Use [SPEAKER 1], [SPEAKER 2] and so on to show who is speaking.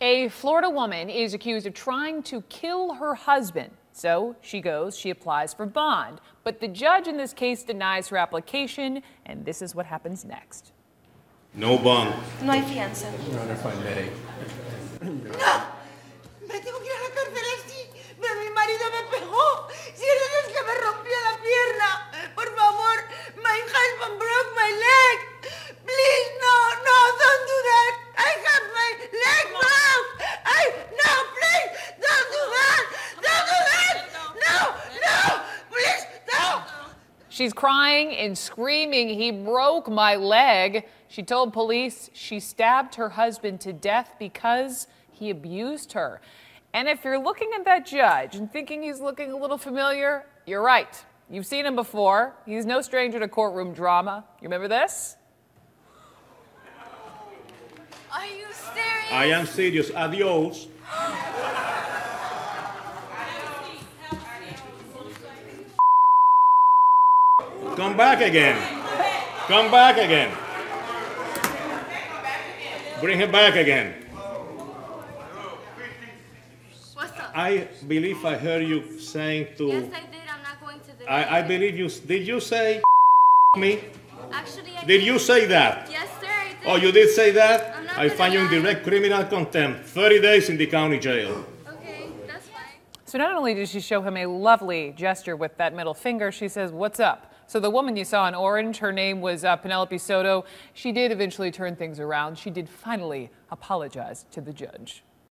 [SPEAKER 1] A Florida woman is accused of trying to kill her husband. So she goes, she applies for bond. But the judge in this case denies her application, and this is what happens next.
[SPEAKER 2] No bond.
[SPEAKER 3] No hay fianza.
[SPEAKER 4] Your Honor, if I may.
[SPEAKER 5] Me tengo que ir a la cárcel así. Pero mi marido me pegó. Si eres el que me rompió la pierna. Por favor. My husband broke my leg. Please, no, no, don't do that. I have my leg broke. I, no, please, don't do that. Don't do that. No, no, please, no.
[SPEAKER 1] She's crying and screaming, He broke my leg. She told police she stabbed her husband to death because he abused her. And if you're looking at that judge and thinking he's looking a little familiar, you're right. You've seen him before. He's no stranger to courtroom drama. You remember this?
[SPEAKER 3] Are you serious?
[SPEAKER 2] I am serious. Adios. Come back again. Come back again. Bring him back again. I believe I heard you saying to.
[SPEAKER 3] yes, I did. I'm not going to the.
[SPEAKER 2] I, I believe you. Did you say me?
[SPEAKER 3] Actually, I
[SPEAKER 2] Did you say that?
[SPEAKER 3] Yes, sir. I did.
[SPEAKER 2] Oh, you did say that? I find you in direct criminal contempt. 30 days in the county jail.
[SPEAKER 1] So not only did she show him a lovely gesture with that middle finger, she says, What's up? So the woman you saw in orange, her name was uh, Penelope Soto. She did eventually turn things around. She did finally apologize to the judge.